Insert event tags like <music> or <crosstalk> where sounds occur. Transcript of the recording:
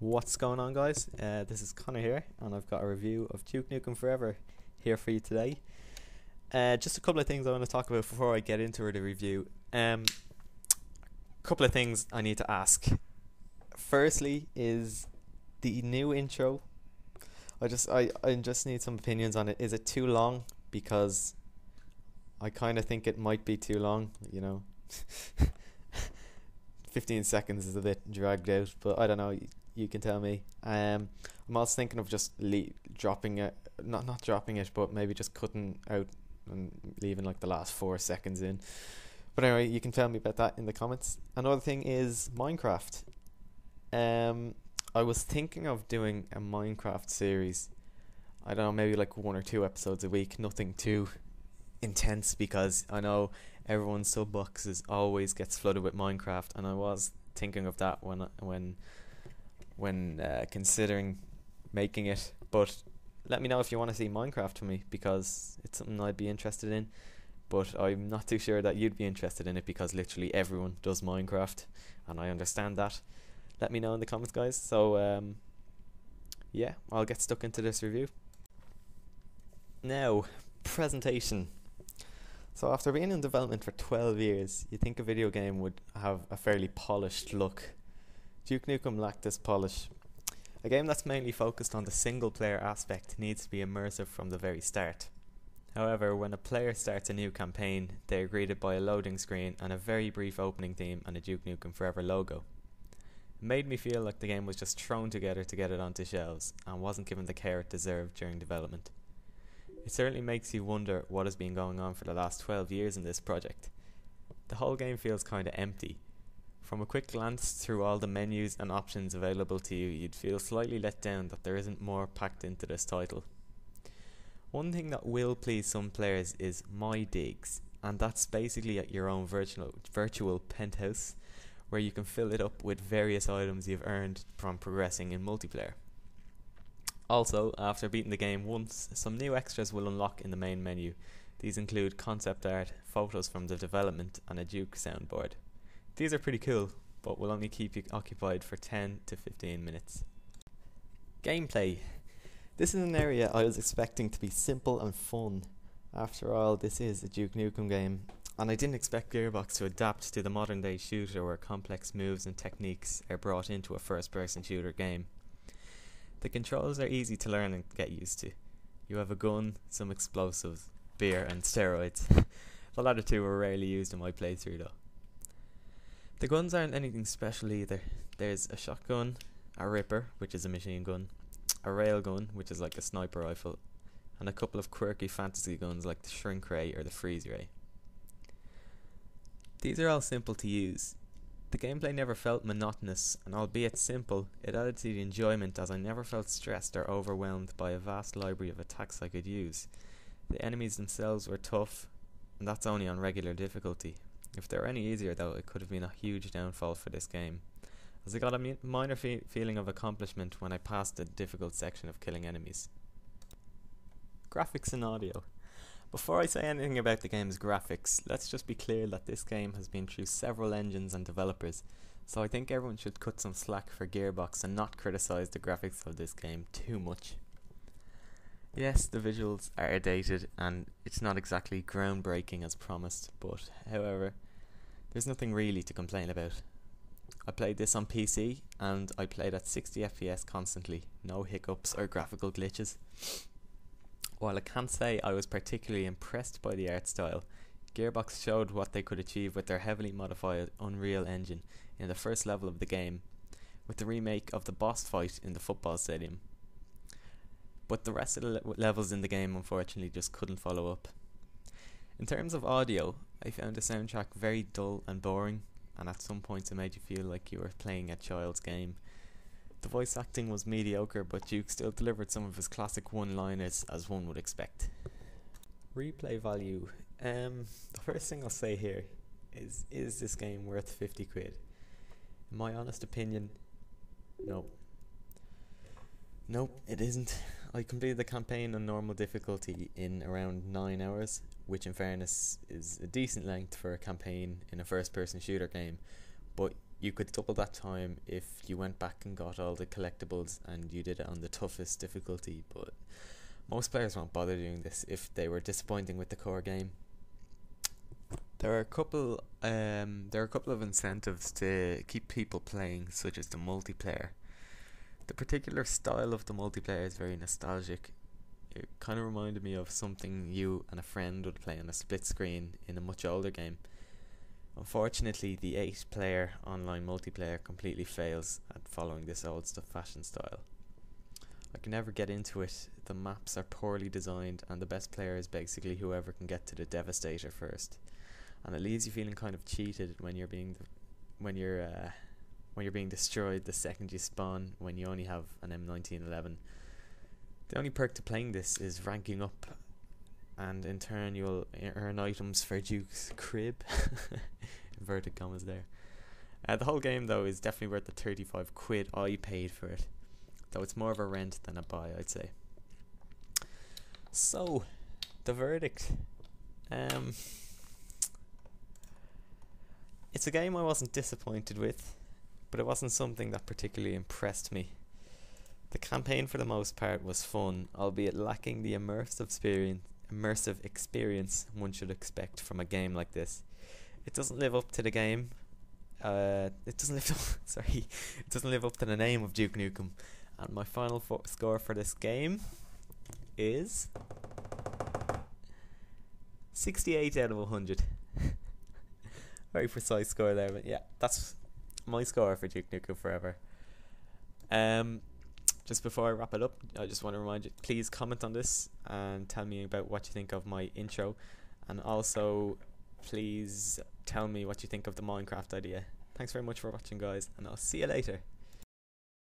What's going on, guys? Uh, this is Connor here, and I've got a review of Duke Nukem Forever here for you today. Uh, just a couple of things I want to talk about before I get into the review. Um, a couple of things I need to ask. Firstly, is the new intro. I just I, I just need some opinions on it. Is it too long? Because I kind of think it might be too long. You know. <laughs> 15 seconds is a bit dragged out, but I don't know you can tell me. Um, I'm also thinking of just le- dropping it, not not dropping it, but maybe just cutting out and leaving like the last four seconds in. But anyway, you can tell me about that in the comments. Another thing is Minecraft. Um, I was thinking of doing a Minecraft series. I don't know, maybe like one or two episodes a week. Nothing too intense because I know everyone's sub boxes always gets flooded with Minecraft, and I was thinking of that when when when uh, considering making it. But let me know if you want to see Minecraft for me because it's something I'd be interested in. But I'm not too sure that you'd be interested in it because literally everyone does Minecraft, and I understand that. Let me know in the comments, guys. So, um, yeah, I'll get stuck into this review. Now, presentation. So, after being in development for 12 years, you think a video game would have a fairly polished look Duke Nukem lacked this polish. A game that's mainly focused on the single player aspect needs to be immersive from the very start. However, when a player starts a new campaign, they are greeted by a loading screen and a very brief opening theme and a Duke Nukem Forever logo. It made me feel like the game was just thrown together to get it onto shelves and wasn't given the care it deserved during development. It certainly makes you wonder what has been going on for the last 12 years in this project. The whole game feels kinda empty, from a quick glance through all the menus and options available to you, you'd feel slightly let down that there isn't more packed into this title. One thing that will please some players is My Digs, and that's basically at your own virtual, virtual penthouse where you can fill it up with various items you've earned from progressing in multiplayer. Also, after beating the game once, some new extras will unlock in the main menu. These include concept art, photos from the development, and a Duke soundboard. These are pretty cool, but will only keep you occupied for 10 to 15 minutes. Gameplay. This is an area I was expecting to be simple and fun. After all, this is a Duke Nukem game, and I didn't expect Gearbox to adapt to the modern day shooter where complex moves and techniques are brought into a first person shooter game. The controls are easy to learn and get used to. You have a gun, some explosives, beer, and steroids. <laughs> the latter two were rarely used in my playthrough though. The guns aren't anything special either. There's a shotgun, a ripper, which is a machine gun, a railgun, which is like a sniper rifle, and a couple of quirky fantasy guns like the shrink ray or the freeze ray. These are all simple to use. The gameplay never felt monotonous, and albeit simple, it added to the enjoyment as I never felt stressed or overwhelmed by a vast library of attacks I could use. The enemies themselves were tough, and that's only on regular difficulty, if they were any easier, though, it could have been a huge downfall for this game, as I got a minor fe feeling of accomplishment when I passed the difficult section of killing enemies. Graphics and audio. Before I say anything about the game's graphics, let's just be clear that this game has been through several engines and developers, so I think everyone should cut some slack for Gearbox and not criticise the graphics of this game too much. Yes, the visuals are dated and it's not exactly groundbreaking as promised, but however, there's nothing really to complain about. I played this on PC and I played at 60 FPS constantly, no hiccups or graphical glitches. While I can't say I was particularly impressed by the art style, Gearbox showed what they could achieve with their heavily modified Unreal Engine in the first level of the game, with the remake of the boss fight in the football stadium but the rest of the le- levels in the game unfortunately just couldn't follow up. In terms of audio, I found the soundtrack very dull and boring, and at some points it made you feel like you were playing a child's game. The voice acting was mediocre, but Duke still delivered some of his classic one liners as one would expect. Replay value. Um, the first thing I'll say here is is this game worth 50 quid? In my honest opinion, no. Nope, it isn't. I completed the campaign on normal difficulty in around 9 hours, which in fairness is a decent length for a campaign in a first person shooter game, but you could double that time if you went back and got all the collectibles and you did it on the toughest difficulty, but most players won't bother doing this if they were disappointing with the core game. There are a couple um, there are a couple of incentives to keep people playing, such as the multiplayer. The particular style of the multiplayer is very nostalgic. It kind of reminded me of something you and a friend would play on a split screen in a much older game. Unfortunately, the 8 player online multiplayer completely fails at following this old stuff fashion style. I can never get into it, the maps are poorly designed, and the best player is basically whoever can get to the Devastator first. And it leaves you feeling kind of cheated when you're being when you're uh, when you're being destroyed the second you spawn when you only have an M1911. The only perk to playing this is ranking up and in turn you'll earn items for Duke's crib. <laughs> Inverted commas there. Uh, the whole game though is definitely worth the 35 quid I paid for it. Though it's more of a rent than a buy, I'd say. So, the verdict. Um, it's a game I wasn't disappointed with, but it wasn't something that particularly impressed me. The campaign, for the most part, was fun, albeit lacking the immersive experience immersive experience one should expect from a game like this. It doesn't live up to the game. Uh, it doesn't live. Up, <laughs> sorry, it doesn't live up to the name of Duke Nukem. And my final fo- score for this game is sixty-eight out of hundred. <laughs> Very precise score there, but yeah, that's my score for Duke Nukem Forever. Um, just before I wrap it up, I just want to remind you please comment on this and tell me about what you think of my intro. And also, please tell me what you think of the Minecraft idea. Thanks very much for watching, guys, and I'll see you later.